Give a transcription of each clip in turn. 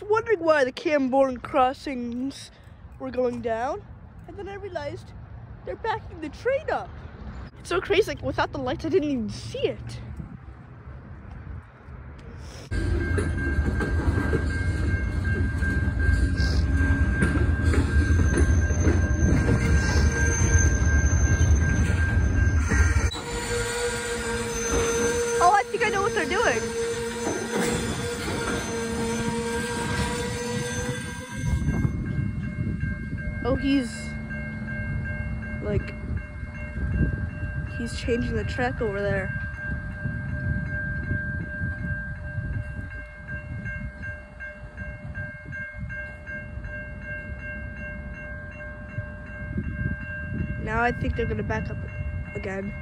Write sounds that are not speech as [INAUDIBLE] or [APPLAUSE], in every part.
was wondering why the Camborne crossings were going down, and then I realized they're backing the train up. It's so crazy, like without the lights, I didn't even see it. He's like he's changing the track over there. Now I think they're gonna back up again.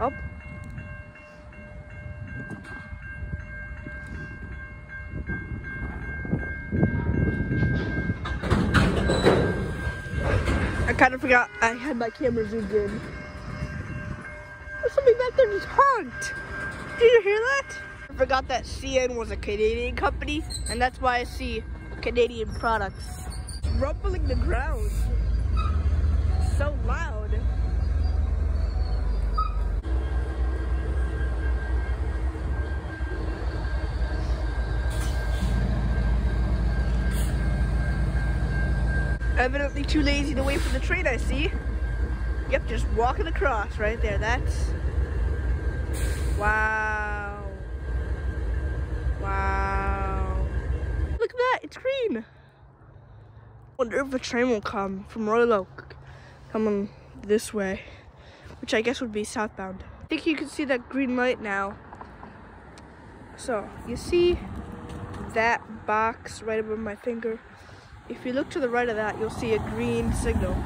Up. I kind of forgot I had my camera zoomed in. There's something back there just honked. Did you hear that? I forgot that CN was a Canadian company, and that's why I see Canadian products. Rumbling the ground. So loud. Evidently too lazy to wait for the train, I see. Yep, just walking across right there. That's. Wow. Wow. Look at that, it's green. Wonder if a train will come from Royal Oak coming this way, which I guess would be southbound. I think you can see that green light now. So, you see that box right above my finger? If you look to the right of that, you'll see a green signal.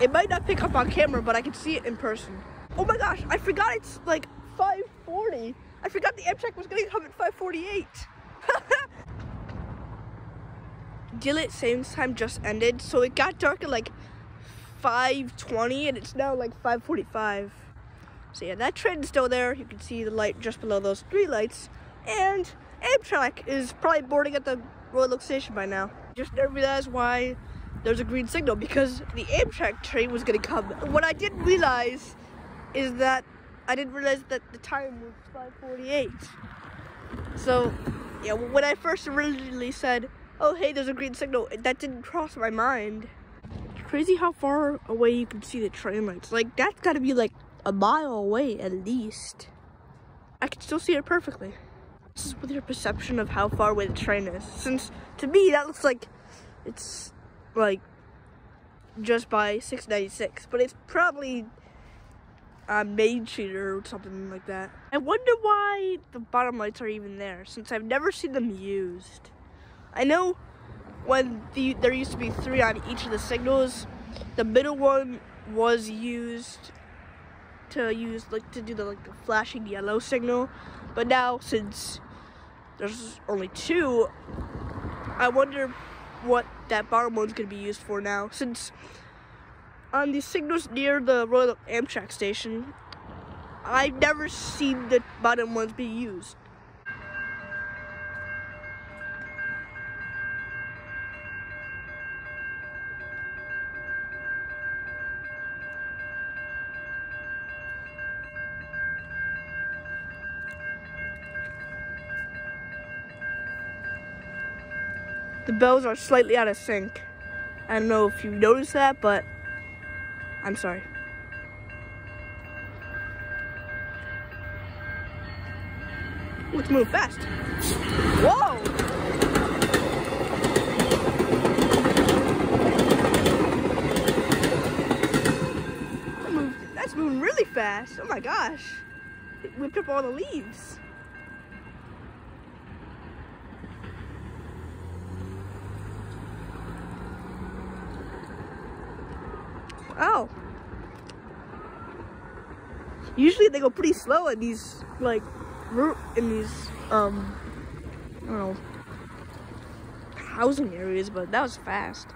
It might not pick up on camera, but I can see it in person. Oh my gosh, I forgot it's like 540. I forgot the Amtrak was gonna come at 548. Gillett [LAUGHS] Sames time just ended, so it got dark at like 520 and it's now like 545. So yeah, that train's still there. You can see the light just below those three lights. And Amtrak is probably boarding at the Royal Oak Station by now. Just never realized why there's a green signal because the Amtrak train was gonna come. What I didn't realize is that I didn't realize that the time was 548. So, yeah, when I first originally said, oh hey, there's a green signal, that didn't cross my mind. It's crazy how far away you can see the train lights. Like, that's gotta be like a mile away at least. I can still see it perfectly. This is with your perception of how far away the train is. Since, to me, that looks like it's like just by 696, but it's probably uh, Main Street or something like that. I wonder why the bottom lights are even there, since I've never seen them used. I know when the, there used to be three on each of the signals, the middle one was used to use like to do the like the flashing yellow signal, but now since there's only two, I wonder what that bottom one's gonna be used for now, since on the signals near the Royal Amtrak station, I've never seen the bottom ones be used. The bells are slightly out of sync. I don't know if you noticed that, but I'm sorry. Let's move fast. Whoa! That's moving really fast. Oh my gosh. It whipped up all the leaves. Oh. Usually they go pretty slow in these like route in these um I don't know housing areas, but that was fast.